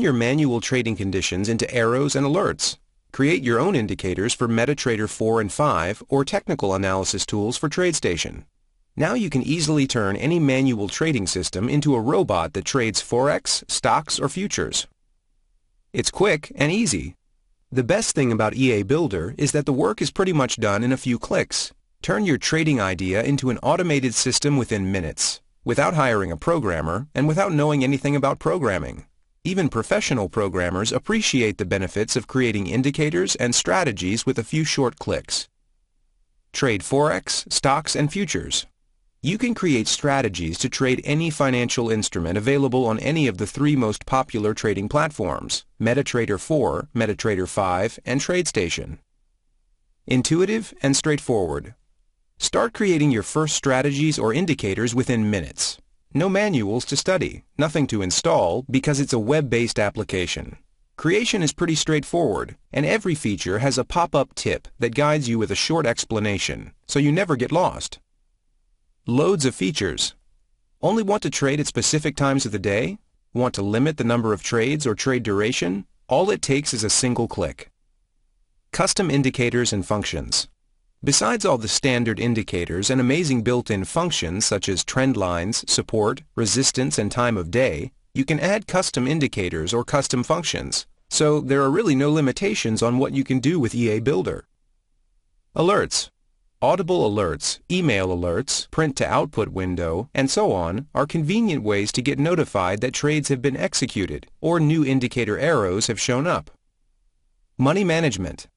your manual trading conditions into arrows and alerts. Create your own indicators for MetaTrader 4 and 5 or technical analysis tools for TradeStation. Now you can easily turn any manual trading system into a robot that trades Forex, stocks, or futures. It's quick and easy. The best thing about EA Builder is that the work is pretty much done in a few clicks. Turn your trading idea into an automated system within minutes, without hiring a programmer and without knowing anything about programming. Even professional programmers appreciate the benefits of creating indicators and strategies with a few short clicks. Trade Forex, stocks, and futures. You can create strategies to trade any financial instrument available on any of the three most popular trading platforms, MetaTrader 4, MetaTrader 5, and TradeStation. Intuitive and straightforward. Start creating your first strategies or indicators within minutes. No manuals to study, nothing to install because it's a web-based application. Creation is pretty straightforward, and every feature has a pop-up tip that guides you with a short explanation, so you never get lost. Loads of features. Only want to trade at specific times of the day? Want to limit the number of trades or trade duration? All it takes is a single click. Custom indicators and functions. Besides all the standard indicators and amazing built-in functions such as trend lines, support, resistance, and time of day, you can add custom indicators or custom functions. So there are really no limitations on what you can do with EA Builder. Alerts. Audible alerts, email alerts, print-to-output window, and so on are convenient ways to get notified that trades have been executed or new indicator arrows have shown up. Money management.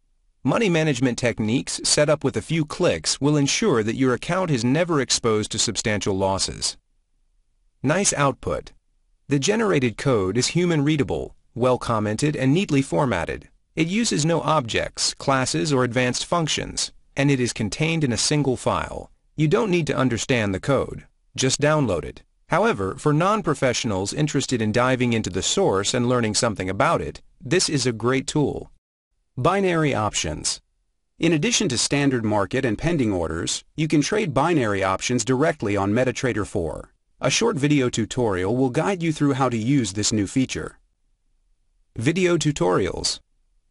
Money management techniques set up with a few clicks will ensure that your account is never exposed to substantial losses. Nice output. The generated code is human-readable, well-commented, and neatly formatted. It uses no objects, classes, or advanced functions and it is contained in a single file. You don't need to understand the code. Just download it. However, for non-professionals interested in diving into the source and learning something about it, this is a great tool. Binary options. In addition to standard market and pending orders, you can trade binary options directly on MetaTrader 4. A short video tutorial will guide you through how to use this new feature. Video tutorials.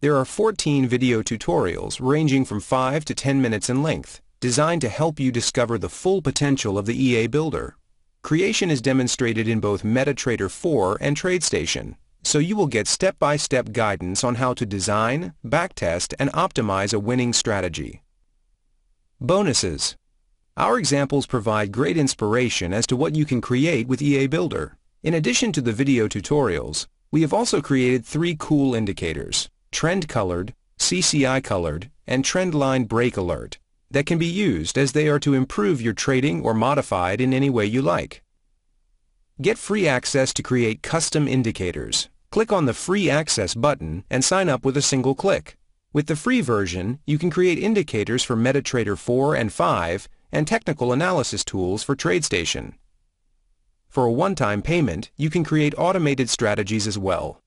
There are 14 video tutorials ranging from 5 to 10 minutes in length, designed to help you discover the full potential of the EA Builder. Creation is demonstrated in both MetaTrader 4 and TradeStation, so you will get step-by-step -step guidance on how to design, backtest, and optimize a winning strategy. Bonuses. Our examples provide great inspiration as to what you can create with EA Builder. In addition to the video tutorials, we have also created three cool indicators trend colored, CCI colored, and trend line break alert that can be used as they are to improve your trading or modify it in any way you like. Get free access to create custom indicators. Click on the Free Access button and sign up with a single click. With the free version, you can create indicators for MetaTrader 4 and 5 and technical analysis tools for TradeStation. For a one-time payment, you can create automated strategies as well.